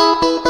you.